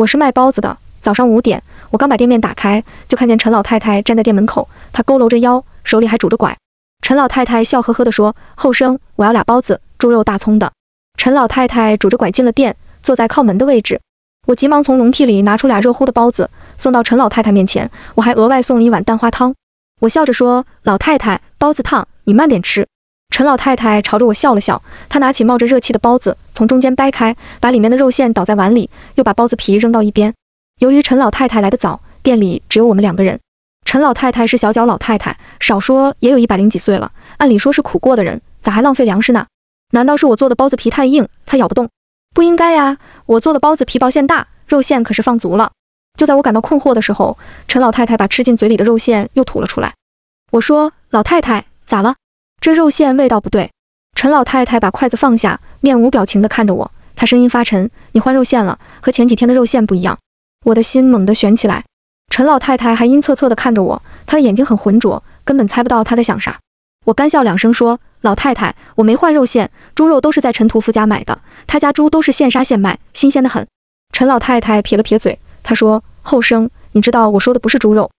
我是卖包子的。早上五点，我刚把店面打开，就看见陈老太太站在店门口，她佝偻着腰，手里还拄着拐。陈老太太笑呵呵地说：“后生，我要俩包子，猪肉大葱的。”陈老太太拄着拐进了店，坐在靠门的位置。我急忙从笼屉里拿出俩热乎的包子，送到陈老太太面前。我还额外送了一碗蛋花汤。我笑着说：“老太太，包子烫，你慢点吃。”陈老太太朝着我笑了笑，她拿起冒着热气的包子，从中间掰开，把里面的肉馅倒在碗里，又把包子皮扔到一边。由于陈老太太来得早，店里只有我们两个人。陈老太太是小脚老太太，少说也有一百零几岁了，按理说是苦过的人，咋还浪费粮食呢？难道是我做的包子皮太硬，她咬不动？不应该呀，我做的包子皮薄馅大，肉馅可是放足了。就在我感到困惑的时候，陈老太太把吃进嘴里的肉馅又吐了出来。我说：“老太太，咋了？这肉馅味道不对。”陈老太太把筷子放下，面无表情地看着我，她声音发沉：“你换肉馅了，和前几天的肉馅不一样。”我的心猛地悬起来。陈老太太还阴恻恻地看着我，她的眼睛很浑浊，根本猜不到她在想啥。我干笑两声说：“老太太，我没换肉馅，猪肉都是在陈屠夫家买的，他家猪都是现杀现卖，新鲜的很。”陈老太太撇了撇嘴，她说：“后生，你知道我说的不是猪肉。”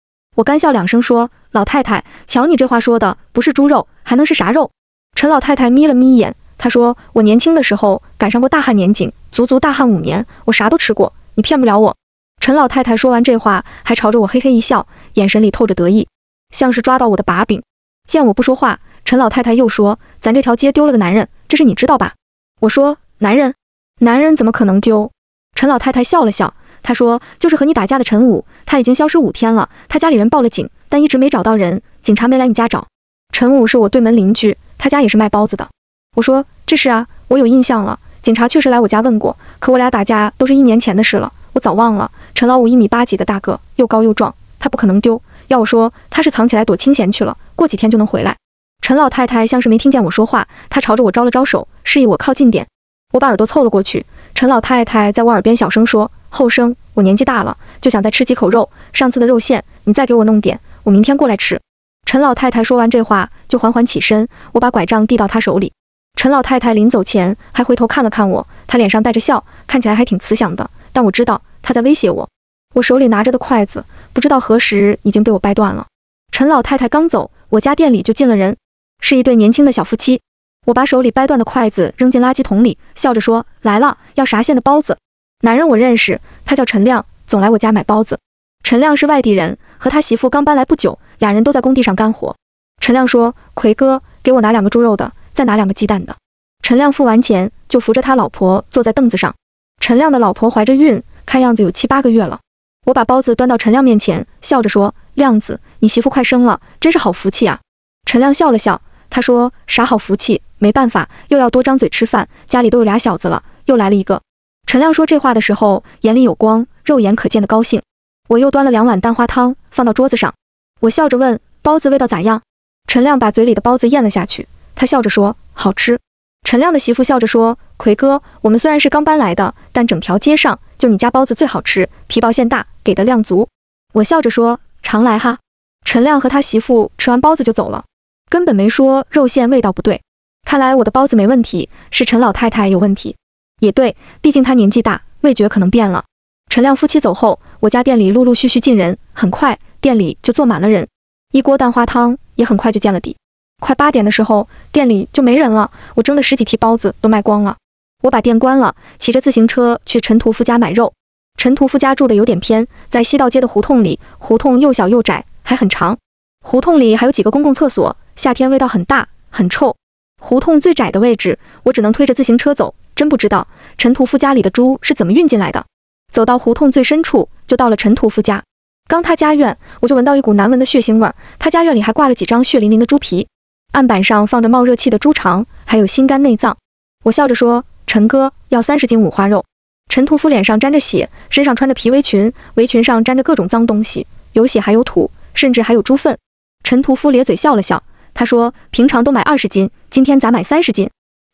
我干笑两声说：“老太太，瞧你这话说的，不是猪肉还能是啥肉？”陈老太太眯了眯眼，她说：“我年轻的时候赶上过大旱年景，足足大旱五年，我啥都吃过，你骗不了我。”陈老太太说完这话，还朝着我嘿嘿一笑，眼神里透着得意，像是抓到我的把柄。见我不说话，陈老太太又说：“咱这条街丢了个男人，这事你知道吧？”我说：“男人，男人怎么可能丢？”陈老太太笑了笑，他说：“就是和你打架的陈武，他已经消失五天了。他家里人报了警，但一直没找到人，警察没来你家找。陈武是我对门邻居，他家也是卖包子的。”我说：“这事啊，我有印象了，警察确实来我家问过，可我俩打架都是一年前的事了，我早忘了。陈老五一米八几的大个，又高又壮，他不可能丢。要我说，他是藏起来躲清闲去了。”过几天就能回来。陈老太太像是没听见我说话，她朝着我招了招手，示意我靠近点。我把耳朵凑了过去。陈老太太在我耳边小声说：“后生，我年纪大了，就想再吃几口肉。上次的肉馅，你再给我弄点，我明天过来吃。”陈老太太说完这话，就缓缓起身。我把拐杖递到她手里。陈老太太临走前还回头看了看我，她脸上带着笑，看起来还挺慈祥的。但我知道她在威胁我。我手里拿着的筷子，不知道何时已经被我掰断了。陈老太太刚走。我家店里就进了人，是一对年轻的小夫妻。我把手里掰断的筷子扔进垃圾桶里，笑着说：“来了，要啥馅的包子？”男人我认识，他叫陈亮，总来我家买包子。陈亮是外地人，和他媳妇刚搬来不久，俩人都在工地上干活。陈亮说：“奎哥，给我拿两个猪肉的，再拿两个鸡蛋的。”陈亮付完钱，就扶着他老婆坐在凳子上。陈亮的老婆怀着孕，看样子有七八个月了。我把包子端到陈亮面前，笑着说：“亮子，你媳妇快生了，真是好福气啊！”陈亮笑了笑，他说：“啥好福气？没办法，又要多张嘴吃饭，家里都有俩小子了，又来了一个。”陈亮说这话的时候，眼里有光，肉眼可见的高兴。我又端了两碗蛋花汤放到桌子上，我笑着问：“包子味道咋样？”陈亮把嘴里的包子咽了下去，他笑着说：“好吃。”陈亮的媳妇笑着说：“奎哥，我们虽然是刚搬来的，但整条街上就你家包子最好吃，皮薄馅大。”给的量足，我笑着说：“常来哈。”陈亮和他媳妇吃完包子就走了，根本没说肉馅味道不对。看来我的包子没问题，是陈老太太有问题。也对，毕竟他年纪大，味觉可能变了。陈亮夫妻走后，我家店里陆陆续续进人，很快店里就坐满了人，一锅蛋花汤也很快就见了底。快八点的时候，店里就没人了，我蒸的十几屉包子都卖光了。我把店关了，骑着自行车去陈屠夫家买肉。陈屠夫家住的有点偏，在西道街的胡同里，胡同又小又窄，还很长。胡同里还有几个公共厕所，夏天味道很大，很臭。胡同最窄的位置，我只能推着自行车走，真不知道陈屠夫家里的猪是怎么运进来的。走到胡同最深处，就到了陈屠夫家。刚他家院，我就闻到一股难闻的血腥味儿。他家院里还挂了几张血淋淋的猪皮，案板上放着冒热气的猪肠，还有心肝内脏。我笑着说：“陈哥，要三十斤五花肉。”陈屠夫脸上沾着血，身上穿着皮围裙，围裙上沾着各种脏东西，有血还有土，甚至还有猪粪。陈屠夫咧嘴笑了笑，他说：“平常都买二十斤，今天咋买三十斤？”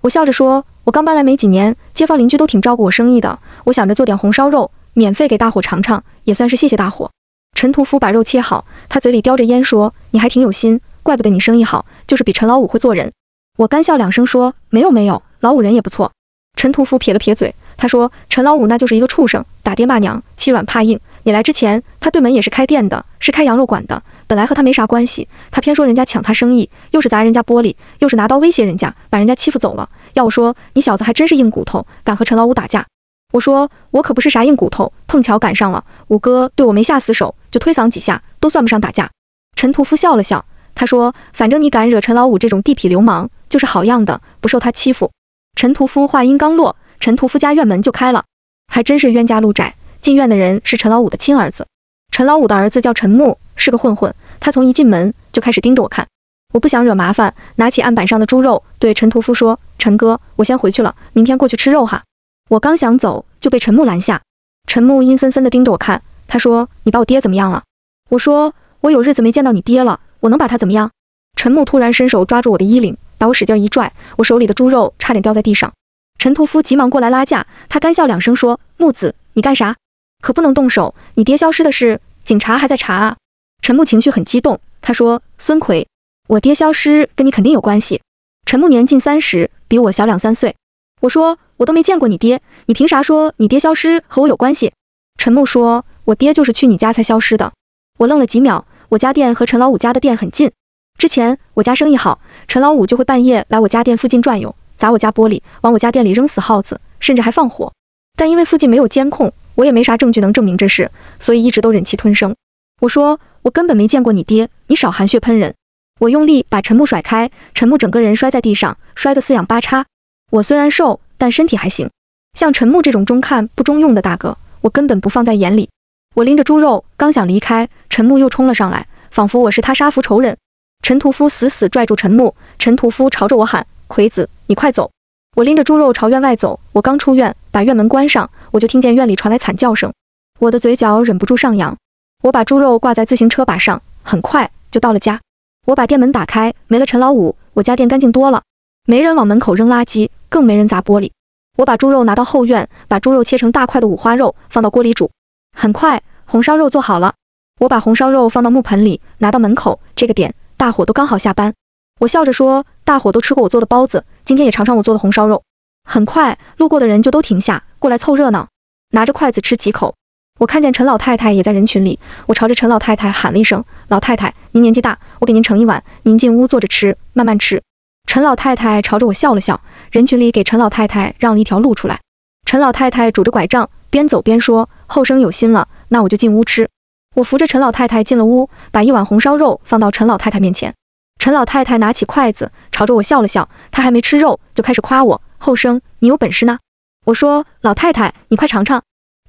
我笑着说：“我刚搬来没几年，街坊邻居都挺照顾我生意的，我想着做点红烧肉，免费给大伙尝尝，也算是谢谢大伙。”陈屠夫把肉切好，他嘴里叼着烟说：“你还挺有心，怪不得你生意好，就是比陈老五会做人。”我干笑两声说：“没有没有，老五人也不错。”陈屠夫撇了撇嘴。他说陈老五那就是一个畜生，打爹骂娘，欺软怕硬。你来之前，他对门也是开店的，是开羊肉馆的，本来和他没啥关系，他偏说人家抢他生意，又是砸人家玻璃，又是拿刀威胁人家，把人家欺负走了。要我说，你小子还真是硬骨头，敢和陈老五打架。我说我可不是啥硬骨头，碰巧赶上了。五哥对我没下死手，就推搡几下，都算不上打架。陈屠夫笑了笑，他说：“反正你敢惹陈老五这种地痞流氓，就是好样的，不受他欺负。”陈屠夫话音刚落，陈屠夫家院门就开了，还真是冤家路窄。进院的人是陈老五的亲儿子，陈老五的儿子叫陈木，是个混混。他从一进门就开始盯着我看，我不想惹麻烦，拿起案板上的猪肉，对陈屠夫说：“陈哥，我先回去了，明天过去吃肉哈。”我刚想走，就被陈木拦下。陈木阴森森地盯着我看，他说：“你把我爹怎么样了？”我说：“我有日子没见到你爹了，我能把他怎么样？”陈木突然伸手抓住我的衣领，把我使劲一拽，我手里的猪肉差点掉在地上。陈屠夫急忙过来拉架，他干笑两声说：“木子，你干啥？”可不能动手！你爹消失的事，警察还在查啊！陈木情绪很激动，他说：“孙奎，我爹消失跟你肯定有关系。”陈木年近三十，比我小两三岁。我说：“我都没见过你爹，你凭啥说你爹消失和我有关系？”陈木说：“我爹就是去你家才消失的。”我愣了几秒，我家店和陈老五家的店很近，之前我家生意好，陈老五就会半夜来我家店附近转悠，砸我家玻璃，往我家店里扔死耗子，甚至还放火。但因为附近没有监控。我也没啥证据能证明这事，所以一直都忍气吞声。我说我根本没见过你爹，你少含血喷人。我用力把陈木甩开，陈木整个人摔在地上，摔个四仰八叉。我虽然瘦，但身体还行。像陈木这种中看不中用的大哥，我根本不放在眼里。我拎着猪肉刚想离开，陈木又冲了上来，仿佛我是他杀父仇人。陈屠夫死死拽住陈木，陈屠夫朝着我喊：“魁子，你快走！”我拎着猪肉朝院外走，我刚出院，把院门关上，我就听见院里传来惨叫声，我的嘴角忍不住上扬。我把猪肉挂在自行车把上，很快就到了家。我把店门打开，没了陈老五，我家店干净多了，没人往门口扔垃圾，更没人砸玻璃。我把猪肉拿到后院，把猪肉切成大块的五花肉，放到锅里煮。很快，红烧肉做好了。我把红烧肉放到木盆里，拿到门口，这个点大伙都刚好下班。我笑着说：“大伙都吃过我做的包子。”今天也尝尝我做的红烧肉。很快，路过的人就都停下过来凑热闹，拿着筷子吃几口。我看见陈老太太也在人群里，我朝着陈老太太喊了一声：“老太太，您年纪大，我给您盛一碗，您进屋坐着吃，慢慢吃。”陈老太太朝着我笑了笑，人群里给陈老太太让了一条路出来。陈老太太拄着拐杖，边走边说：“后生有心了，那我就进屋吃。”我扶着陈老太太进了屋，把一碗红烧肉放到陈老太太面前。陈老太太拿起筷子，朝着我笑了笑。她还没吃肉，就开始夸我：“后生，你有本事呢。”我说：“老太太，你快尝尝。”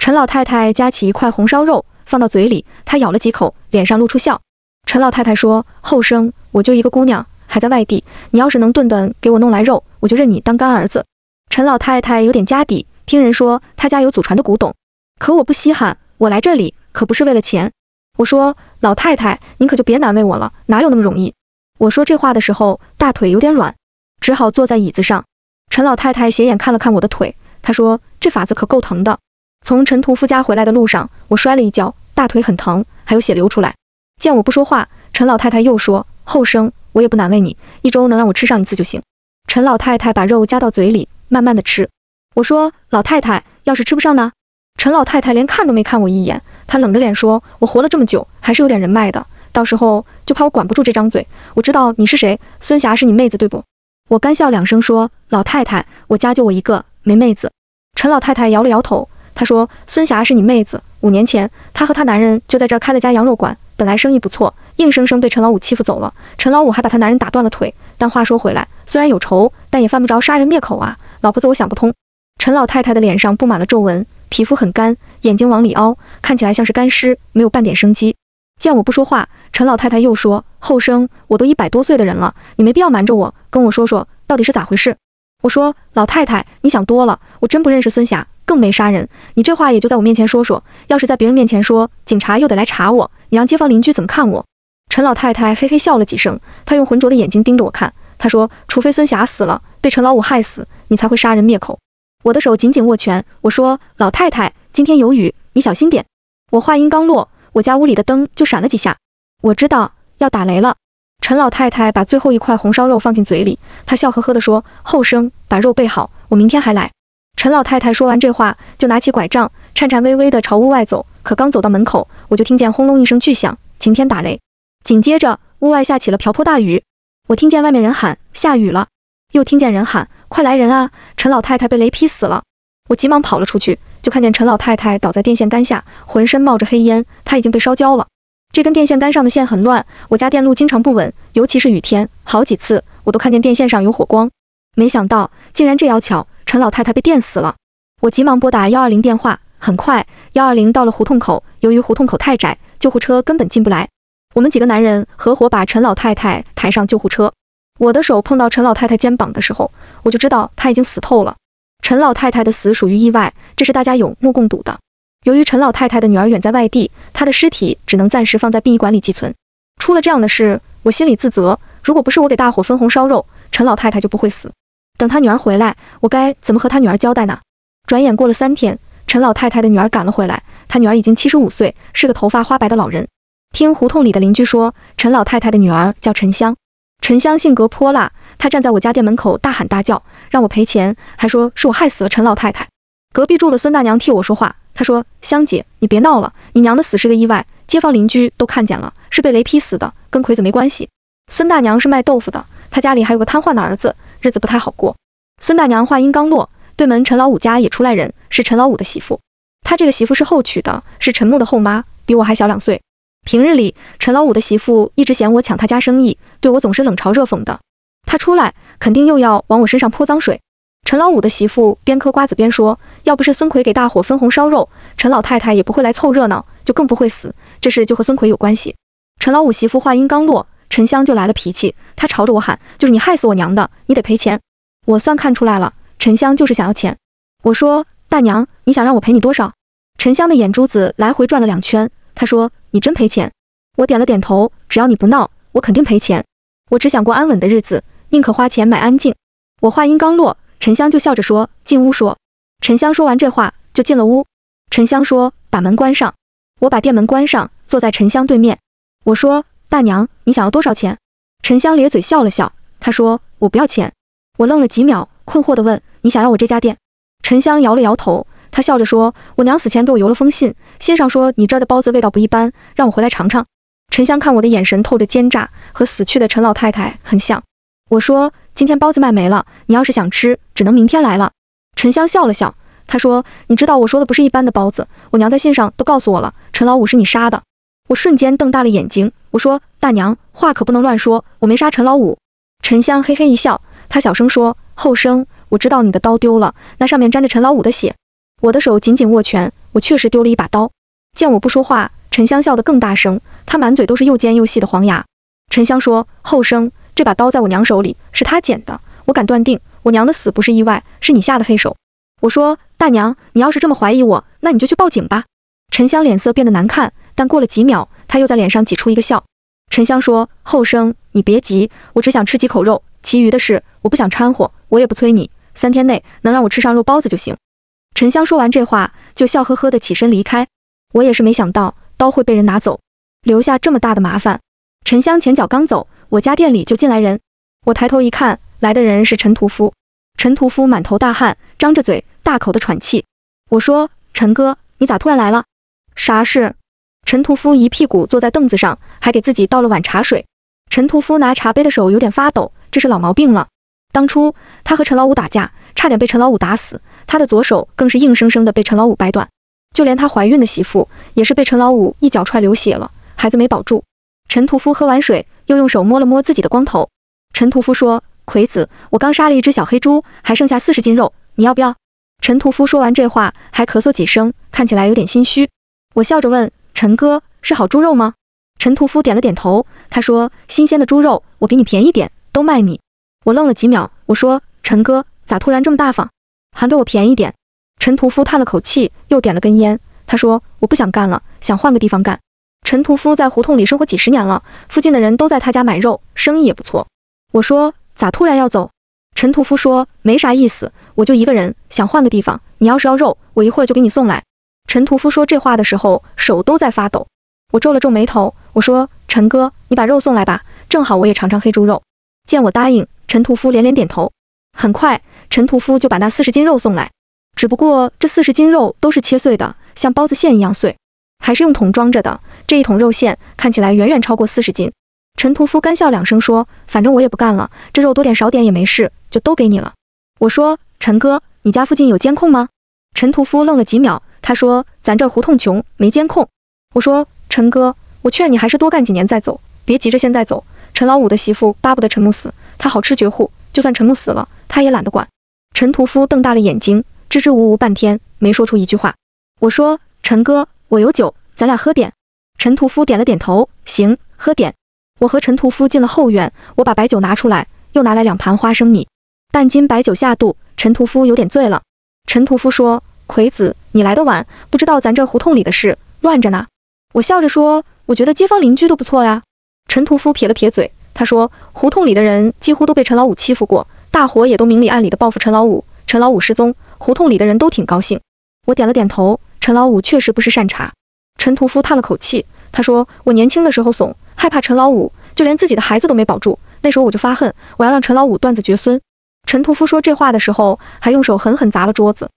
陈老太太夹起一块红烧肉放到嘴里，她咬了几口，脸上露出笑。陈老太太说：“后生，我就一个姑娘，还在外地，你要是能顿顿给我弄来肉，我就认你当干儿子。”陈老太太有点家底，听人说她家有祖传的古董，可我不稀罕，我来这里可不是为了钱。我说：“老太太，您可就别难为我了，哪有那么容易？”我说这话的时候，大腿有点软，只好坐在椅子上。陈老太太斜眼看了看我的腿，她说：“这法子可够疼的。”从陈屠夫家回来的路上，我摔了一跤，大腿很疼，还有血流出来。见我不说话，陈老太太又说：“后生，我也不难为你，一周能让我吃上一次就行。”陈老太太把肉夹到嘴里，慢慢的吃。我说：“老太太，要是吃不上呢？”陈老太太连看都没看我一眼，她冷着脸说：“我活了这么久，还是有点人脉的。”到时候就怕我管不住这张嘴。我知道你是谁，孙霞是你妹子对不？我干笑两声说：“老太太，我家就我一个，没妹子。”陈老太太摇了摇头，她说：“孙霞是你妹子。五年前，她和她男人就在这儿开了家羊肉馆，本来生意不错，硬生生被陈老五欺负走了。陈老五还把她男人打断了腿。但话说回来，虽然有仇，但也犯不着杀人灭口啊。老婆子，我想不通。”陈老太太的脸上布满了皱纹，皮肤很干，眼睛往里凹，看起来像是干尸，没有半点生机。见我不说话，陈老太太又说：“后生，我都一百多岁的人了，你没必要瞒着我，跟我说说到底是咋回事。”我说：“老太太，你想多了，我真不认识孙霞，更没杀人。你这话也就在我面前说说，要是在别人面前说，警察又得来查我，你让街坊邻居怎么看我？”陈老太太嘿嘿笑了几声，她用浑浊的眼睛盯着我看，她说：“除非孙霞死了，被陈老五害死，你才会杀人灭口。”我的手紧紧握拳，我说：“老太太，今天有雨，你小心点。”我话音刚落。我家屋里的灯就闪了几下，我知道要打雷了。陈老太太把最后一块红烧肉放进嘴里，她笑呵呵地说：“后生，把肉备好，我明天还来。”陈老太太说完这话，就拿起拐杖，颤颤巍巍地朝屋外走。可刚走到门口，我就听见轰隆一声巨响，晴天打雷，紧接着屋外下起了瓢泼大雨。我听见外面人喊下雨了，又听见人喊快来人啊！陈老太太被雷劈死了。我急忙跑了出去，就看见陈老太太倒在电线杆下，浑身冒着黑烟，她已经被烧焦了。这根电线杆上的线很乱，我家电路经常不稳，尤其是雨天，好几次我都看见电线上有火光。没想到竟然这要巧，陈老太太被电死了。我急忙拨打幺二零电话。很快，幺二零到了胡同口。由于胡同口太窄，救护车根本进不来。我们几个男人合伙把陈老太太抬上救护车。我的手碰到陈老太太肩膀的时候，我就知道她已经死透了。陈老太太的死属于意外，这是大家有目共睹的。由于陈老太太的女儿远在外地，她的尸体只能暂时放在殡仪馆里寄存。出了这样的事，我心里自责。如果不是我给大伙分红烧肉，陈老太太就不会死。等他女儿回来，我该怎么和他女儿交代呢？转眼过了三天。陈老太太的女儿赶了回来，她女儿已经七十五岁，是个头发花白的老人。听胡同里的邻居说，陈老太太的女儿叫陈香，陈香性格泼辣，她站在我家店门口大喊大叫，让我赔钱，还说是我害死了陈老太太。隔壁住的孙大娘替我说话，她说：“香姐，你别闹了，你娘的死是个意外，街坊邻居都看见了，是被雷劈死的，跟魁子没关系。”孙大娘是卖豆腐的，她家里还有个瘫痪的儿子，日子不太好过。孙大娘话音刚落。对门陈老五家也出来人，是陈老五的媳妇。他这个媳妇是后娶的，是陈木的后妈，比我还小两岁。平日里，陈老五的媳妇一直嫌我抢他家生意，对我总是冷嘲热讽的。他出来，肯定又要往我身上泼脏水。陈老五的媳妇边嗑瓜子边说：“要不是孙奎给大伙分红烧肉，陈老太太也不会来凑热闹，就更不会死。这事就和孙奎有关系。”陈老五媳妇话音刚落，陈香就来了脾气，她朝着我喊：“就是你害死我娘的，你得赔钱。”我算看出来了。沉香就是想要钱，我说大娘，你想让我赔你多少？沉香的眼珠子来回转了两圈，他说你真赔钱？我点了点头，只要你不闹，我肯定赔钱。我只想过安稳的日子，宁可花钱买安静。我话音刚落，沉香就笑着说进屋说。沉香说完这话就进了屋。沉香说把门关上。我把店门关上，坐在沉香对面。我说大娘，你想要多少钱？沉香咧嘴笑了笑，他说我不要钱。我愣了几秒。困惑地问：“你想要我这家店？”沉香摇了摇头，他笑着说：“我娘死前给我邮了封信，信上说你这儿的包子味道不一般，让我回来尝尝。”沉香看我的眼神透着奸诈，和死去的陈老太太很像。我说：“今天包子卖没了，你要是想吃，只能明天来了。”沉香笑了笑，他说：“你知道我说的不是一般的包子，我娘在信上都告诉我了，陈老五是你杀的。”我瞬间瞪大了眼睛，我说：“大娘，话可不能乱说，我没杀陈老五。”沉香嘿嘿一笑，他小声说。后生，我知道你的刀丢了，那上面沾着陈老五的血。我的手紧紧握拳，我确实丢了一把刀。见我不说话，沉香笑得更大声，他满嘴都是又尖又细的黄牙。沉香说：“后生，这把刀在我娘手里，是她捡的。我敢断定，我娘的死不是意外，是你下的黑手。”我说：“大娘，你要是这么怀疑我，那你就去报警吧。”沉香脸色变得难看，但过了几秒，他又在脸上挤出一个笑。沉香说：“后生，你别急，我只想吃几口肉，其余的事我不想掺和。”我也不催你，三天内能让我吃上肉包子就行。沉香说完这话，就笑呵呵地起身离开。我也是没想到刀会被人拿走，留下这么大的麻烦。沉香前脚刚走，我家店里就进来人。我抬头一看，来的人是陈屠夫。陈屠夫满头大汗，张着嘴，大口的喘气。我说：“陈哥，你咋突然来了？啥事？”陈屠夫一屁股坐在凳子上，还给自己倒了碗茶水。陈屠夫拿茶杯的手有点发抖，这是老毛病了。当初他和陈老五打架，差点被陈老五打死，他的左手更是硬生生的被陈老五掰断。就连他怀孕的媳妇，也是被陈老五一脚踹流血了，孩子没保住。陈屠夫喝完水，又用手摸了摸自己的光头。陈屠夫说：“魁子，我刚杀了一只小黑猪，还剩下四十斤肉，你要不要？”陈屠夫说完这话，还咳嗽几声，看起来有点心虚。我笑着问：“陈哥，是好猪肉吗？”陈屠夫点了点头，他说：“新鲜的猪肉，我给你便宜点，都卖你。”我愣了几秒，我说：“陈哥，咋突然这么大方，还给我便宜点？”陈屠夫叹了口气，又点了根烟。他说：“我不想干了，想换个地方干。”陈屠夫在胡同里生活几十年了，附近的人都在他家买肉，生意也不错。我说：“咋突然要走？”陈屠夫说：“没啥意思，我就一个人，想换个地方。你要是要肉，我一会儿就给你送来。”陈屠夫说这话的时候，手都在发抖。我皱了皱眉头，我说：“陈哥，你把肉送来吧，正好我也尝尝黑猪肉。”见我答应。陈屠夫连连点头，很快陈屠夫就把那四十斤肉送来。只不过这四十斤肉都是切碎的，像包子馅一样碎，还是用桶装着的。这一桶肉馅看起来远远超过四十斤。陈屠夫干笑两声说：“反正我也不干了，这肉多点少点也没事，就都给你了。”我说：“陈哥，你家附近有监控吗？”陈屠夫愣了几秒，他说：“咱这胡同穷，没监控。”我说：“陈哥，我劝你还是多干几年再走，别急着现在走。陈老五的媳妇巴不得陈木死，他好吃绝户，就算陈木死了，他也懒得管。”陈屠夫瞪大了眼睛。支支吾吾半天，没说出一句话。我说：“陈哥，我有酒，咱俩喝点。”陈屠夫点了点头，行，喝点。我和陈屠夫进了后院，我把白酒拿出来，又拿来两盘花生米，半斤白酒下肚。陈屠夫有点醉了。陈屠夫说：“葵子，你来的晚，不知道咱这胡同里的事乱着呢。”我笑着说：“我觉得街坊邻居都不错呀。”陈屠夫撇了撇嘴，他说：“胡同里的人几乎都被陈老五欺负过，大伙也都明里暗里的报复陈老五。陈老五失踪。”胡同里的人都挺高兴，我点了点头。陈老五确实不是善茬。陈屠夫叹了口气，他说：“我年轻的时候怂，害怕陈老五，就连自己的孩子都没保住。那时候我就发恨，我要让陈老五断子绝孙。”陈屠夫说这话的时候，还用手狠狠砸了桌子。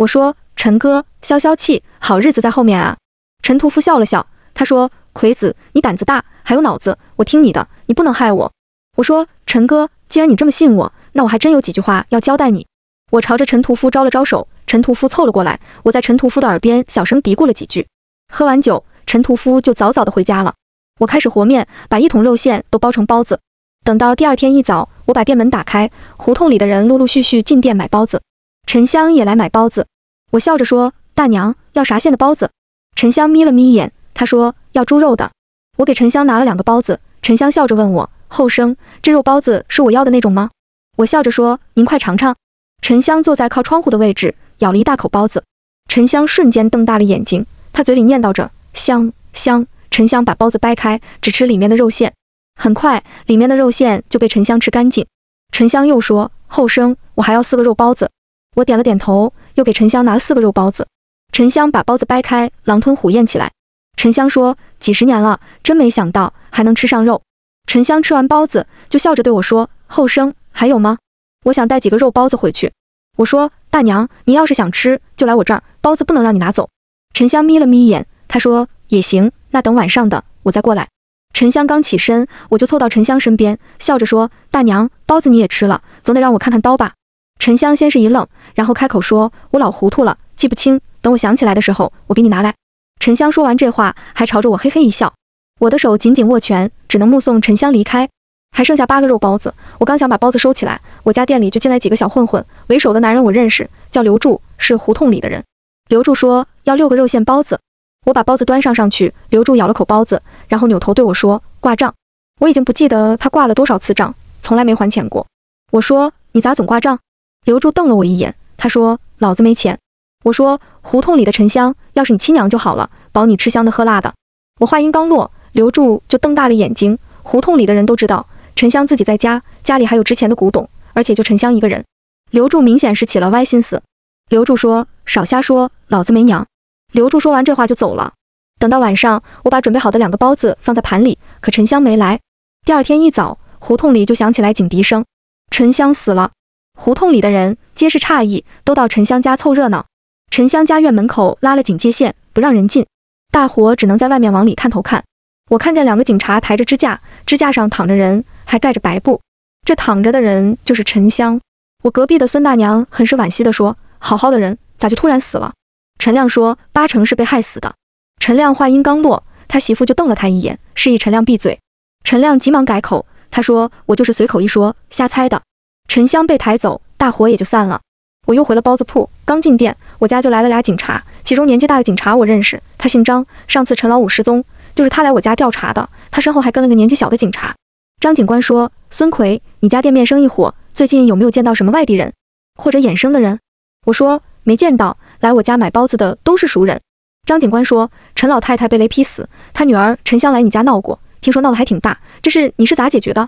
我说：“陈哥，消消气，好日子在后面啊。”陈屠夫笑了笑，他说：“魁子，你胆子大，还有脑子，我听你的，你不能害我。”我说：“陈哥，既然你这么信我，那我还真有几句话要交代你。”我朝着陈屠夫招了招手，陈屠夫凑了过来。我在陈屠夫的耳边小声嘀咕了几句。喝完酒，陈屠夫就早早的回家了。我开始和面，把一桶肉馅都包成包子。等到第二天一早，我把店门打开，胡同里的人陆陆续续进店买包子。沉香也来买包子。我笑着说：“大娘要啥馅的包子？”沉香眯了眯眼，她说：“要猪肉的。”我给沉香拿了两个包子。沉香笑着问我：“后生，这肉包子是我要的那种吗？”我笑着说：“您快尝尝。”沉香坐在靠窗户的位置，咬了一大口包子。沉香瞬间瞪大了眼睛，他嘴里念叨着“香香”。沉香把包子掰开，只吃里面的肉馅。很快，里面的肉馅就被沉香吃干净。沉香又说：“后生，我还要四个肉包子。”我点了点头，又给沉香拿四个肉包子。沉香把包子掰开，狼吞虎咽起来。沉香说：“几十年了，真没想到还能吃上肉。”沉香吃完包子，就笑着对我说：“后生，还有吗？”我想带几个肉包子回去。我说：“大娘，您要是想吃，就来我这儿，包子不能让你拿走。”沉香眯了眯眼，她说：“也行，那等晚上的我再过来。”沉香刚起身，我就凑到沉香身边，笑着说：“大娘，包子你也吃了，总得让我看看刀吧。”沉香先是一愣，然后开口说：“我老糊涂了，记不清，等我想起来的时候，我给你拿来。”沉香说完这话，还朝着我嘿嘿一笑。我的手紧紧握拳，只能目送沉香离开。还剩下八个肉包子，我刚想把包子收起来，我家店里就进来几个小混混。为首的男人我认识，叫刘柱，是胡同里的人。刘柱说要六个肉馅包子，我把包子端上上去，刘柱咬了口包子，然后扭头对我说挂账。我已经不记得他挂了多少次账，从来没还钱过。我说你咋总挂账？刘柱瞪了我一眼，他说老子没钱。我说胡同里的沉香，要是你亲娘就好了，保你吃香的喝辣的。我话音刚落，刘柱就瞪大了眼睛。胡同里的人都知道。沉香自己在家，家里还有值钱的古董，而且就沉香一个人。刘柱明显是起了歪心思。刘柱说：“少瞎说，老子没娘。”刘柱说完这话就走了。等到晚上，我把准备好的两个包子放在盘里，可沉香没来。第二天一早，胡同里就响起来警笛声，沉香死了。胡同里的人皆是诧异，都到沉香家凑热闹。沉香家院门口拉了警戒线，不让人进，大伙只能在外面往里探头看。我看见两个警察抬着支架，支架上躺着人。还盖着白布，这躺着的人就是沉香。我隔壁的孙大娘很是惋惜地说：“好好的人，咋就突然死了？”陈亮说：“八成是被害死的。”陈亮话音刚落，他媳妇就瞪了他一眼，示意陈亮闭嘴。陈亮急忙改口，他说：“我就是随口一说，瞎猜的。”沉香被抬走，大伙也就散了。我又回了包子铺，刚进店，我家就来了俩警察，其中年纪大的警察我认识，他姓张，上次陈老五失踪就是他来我家调查的，他身后还跟了个年纪小的警察。张警官说：“孙奎，你家店面生意火，最近有没有见到什么外地人或者衍生的人？”我说：“没见到，来我家买包子的都是熟人。”张警官说：“陈老太太被雷劈死，她女儿陈香来你家闹过，听说闹得还挺大，这事你是咋解决的？”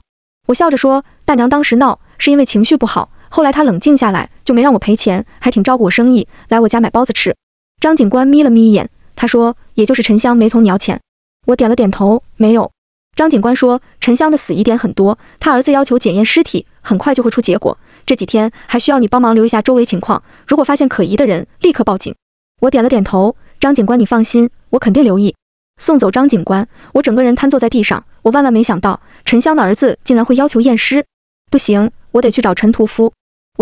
我笑着说：“大娘当时闹是因为情绪不好，后来他冷静下来就没让我赔钱，还挺照顾我生意，来我家买包子吃。”张警官眯了眯眼，他说：“也就是沉香没从你要钱。”我点了点头，没有。张警官说：“沉香的死疑点很多，他儿子要求检验尸体，很快就会出结果。这几天还需要你帮忙留意下周围情况，如果发现可疑的人，立刻报警。我点了点头，张警官，你放心，我肯定留意。送走张警官，我整个人瘫坐在地上。我万万没想到，沉香的儿子竟然会要求验尸。不行，我得去找陈屠夫。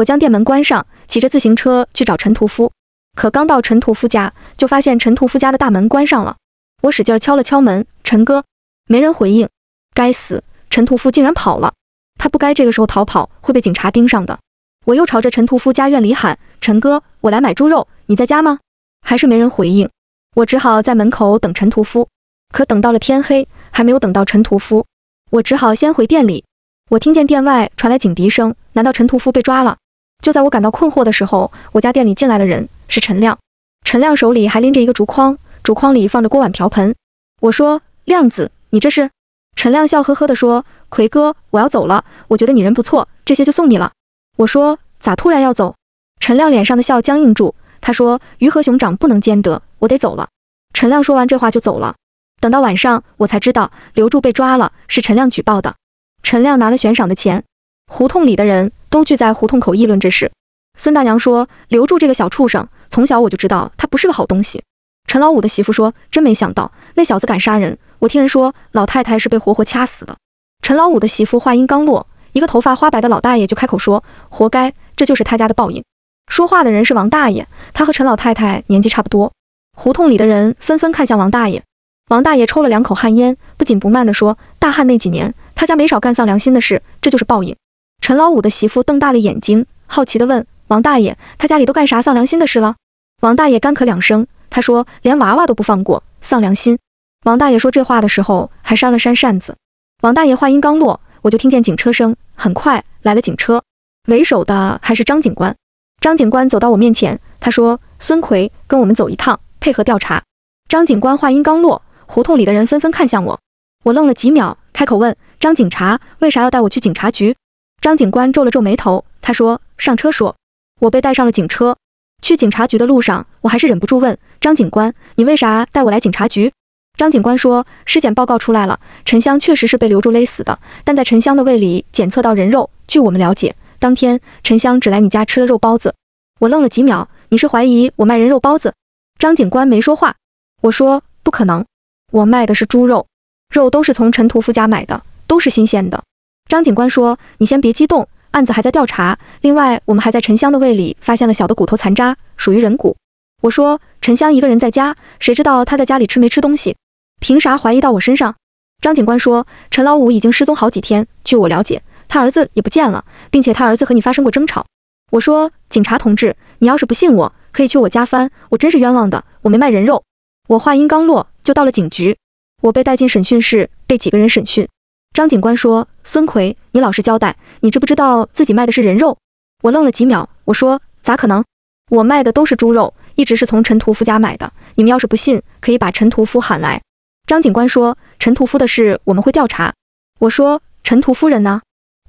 我将店门关上，骑着自行车去找陈屠夫。可刚到陈屠夫家，就发现陈屠夫家的大门关上了。我使劲敲了敲门，陈哥，没人回应。该死，陈屠夫竟然跑了。他不该这个时候逃跑，会被警察盯上的。我又朝着陈屠夫家院里喊：“陈哥，我来买猪肉，你在家吗？”还是没人回应。我只好在门口等陈屠夫，可等到了天黑，还没有等到陈屠夫，我只好先回店里。我听见店外传来警笛声，难道陈屠夫被抓了？就在我感到困惑的时候，我家店里进来了人，是陈亮。陈亮手里还拎着一个竹筐，竹筐里放着锅碗瓢盆。我说：“亮子，你这是？”陈亮笑呵呵地说：“奎哥，我要走了。我觉得你人不错，这些就送你了。”我说：“咋突然要走？”陈亮脸上的笑僵硬住，他说：“鱼和熊掌不能兼得。”我得走了。陈亮说完这话就走了。等到晚上，我才知道刘柱被抓了，是陈亮举报的。陈亮拿了悬赏的钱，胡同里的人都聚在胡同口议论这事。孙大娘说：“留住这个小畜生，从小我就知道他不是个好东西。”陈老五的媳妇说：“真没想到那小子敢杀人。我听人说老太太是被活活掐死的。”陈老五的媳妇话音刚落，一个头发花白的老大爷就开口说：“活该，这就是他家的报应。”说话的人是王大爷，他和陈老太太年纪差不多。胡同里的人纷纷看向王大爷，王大爷抽了两口旱烟，不紧不慢地说：“大旱那几年，他家没少干丧良心的事，这就是报应。”陈老五的媳妇瞪大了眼睛，好奇地问：“王大爷，他家里都干啥丧良心的事了？”王大爷干咳两声，他说：“连娃娃都不放过，丧良心。”王大爷说这话的时候还扇了扇扇子。王大爷话音刚落，我就听见警车声，很快来了警车，为首的还是张警官。张警官走到我面前，他说：“孙奎，跟我们走一趟。”配合调查。张警官话音刚落，胡同里的人纷纷看向我。我愣了几秒，开口问张警察：“为啥要带我去警察局？”张警官皱了皱眉头，他说：“上车说。”我被带上了警车。去警察局的路上，我还是忍不住问张警官：“你为啥带我来警察局？”张警官说：“尸检报告出来了，沉香确实是被刘柱勒死的，但在沉香的胃里检测到人肉。据我们了解，当天沉香只来你家吃了肉包子。”我愣了几秒，你是怀疑我卖人肉包子？张警官没说话，我说不可能，我卖的是猪肉，肉都是从陈屠夫家买的，都是新鲜的。张警官说：“你先别激动，案子还在调查。另外，我们还在沉香的胃里发现了小的骨头残渣，属于人骨。”我说：“沉香一个人在家，谁知道他在家里吃没吃东西？凭啥怀疑到我身上？”张警官说：“陈老五已经失踪好几天，据我了解，他儿子也不见了，并且他儿子和你发生过争吵。”我说：“警察同志，你要是不信我。”可以去我家翻，我真是冤枉的，我没卖人肉。我话音刚落，就到了警局，我被带进审讯室，被几个人审讯。张警官说：“孙奎，你老实交代，你知不知道自己卖的是人肉？”我愣了几秒，我说：“咋可能？我卖的都是猪肉，一直是从陈屠夫家买的。你们要是不信，可以把陈屠夫喊来。”张警官说：“陈屠夫的事我们会调查。”我说：“陈屠夫人呢？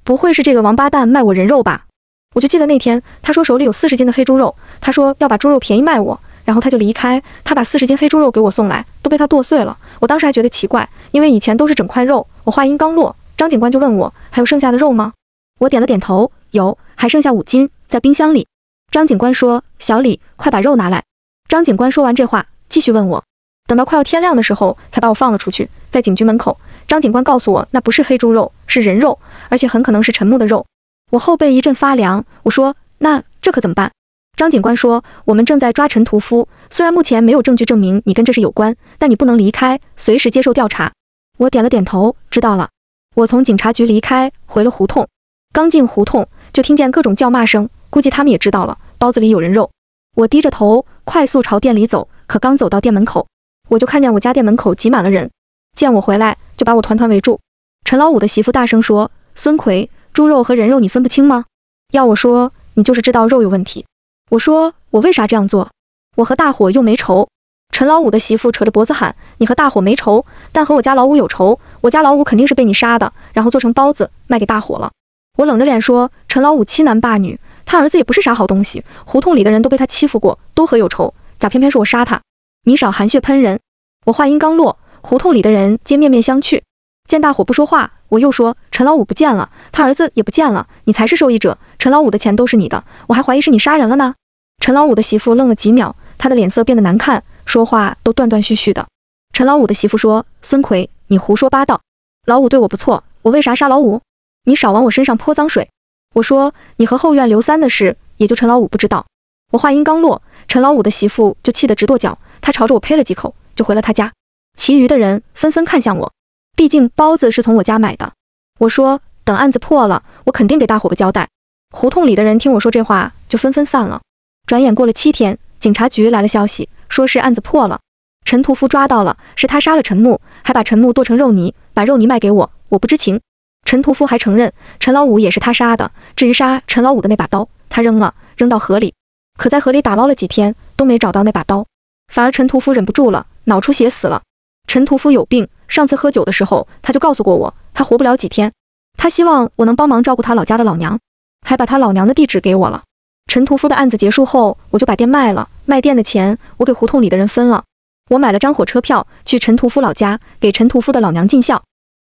不会是这个王八蛋卖我人肉吧？”我就记得那天，他说手里有四十斤的黑猪肉，他说要把猪肉便宜卖我，然后他就离开。他把四十斤黑猪肉给我送来，都被他剁碎了。我当时还觉得奇怪，因为以前都是整块肉。我话音刚落，张警官就问我还有剩下的肉吗？我点了点头，有，还剩下五斤，在冰箱里。张警官说：“小李，快把肉拿来。”张警官说完这话，继续问我。等到快要天亮的时候，才把我放了出去。在警局门口，张警官告诉我，那不是黑猪肉，是人肉，而且很可能是陈木的肉。我后背一阵发凉，我说：“那这可怎么办？”张警官说：“我们正在抓陈屠夫，虽然目前没有证据证明你跟这事有关，但你不能离开，随时接受调查。”我点了点头，知道了。我从警察局离开，回了胡同。刚进胡同，就听见各种叫骂声，估计他们也知道了包子里有人肉。我低着头，快速朝店里走，可刚走到店门口，我就看见我家店门口挤满了人，见我回来，就把我团团围住。陈老五的媳妇大声说：“孙奎。”猪肉和人肉你分不清吗？要我说，你就是知道肉有问题。我说我为啥这样做？我和大伙又没仇。陈老五的媳妇扯着脖子喊：“你和大伙没仇，但和我家老五有仇。我家老五肯定是被你杀的，然后做成包子卖给大伙了。”我冷着脸说：“陈老五欺男霸女，他儿子也不是啥好东西，胡同里的人都被他欺负过，都和有仇，咋偏偏是我杀他？你少含血喷人！”我话音刚落，胡同里的人皆面面相觑。见大伙不说话，我又说陈老五不见了，他儿子也不见了，你才是受益者。陈老五的钱都是你的，我还怀疑是你杀人了呢。陈老五的媳妇愣了几秒，她的脸色变得难看，说话都断断续续的。陈老五的媳妇说：“孙奎，你胡说八道。老五对我不错，我为啥杀老五？你少往我身上泼脏水。”我说：“你和后院刘三的事，也就陈老五不知道。”我话音刚落，陈老五的媳妇就气得直跺脚，她朝着我呸了几口，就回了她家。其余的人纷纷看向我。毕竟包子是从我家买的，我说等案子破了，我肯定给大伙个交代。胡同里的人听我说这话，就纷纷散了。转眼过了七天，警察局来了消息，说是案子破了，陈屠夫抓到了，是他杀了陈木，还把陈木剁成肉泥，把肉泥卖给我，我不知情。陈屠夫还承认陈老五也是他杀的，至于杀陈老五的那把刀，他扔了，扔到河里，可在河里打捞了几天，都没找到那把刀，反而陈屠夫忍不住了，脑出血死了。陈屠夫有病。上次喝酒的时候，他就告诉过我，他活不了几天。他希望我能帮忙照顾他老家的老娘，还把他老娘的地址给我了。陈屠夫的案子结束后，我就把店卖了，卖店的钱我给胡同里的人分了。我买了张火车票去陈屠夫老家，给陈屠夫的老娘尽孝。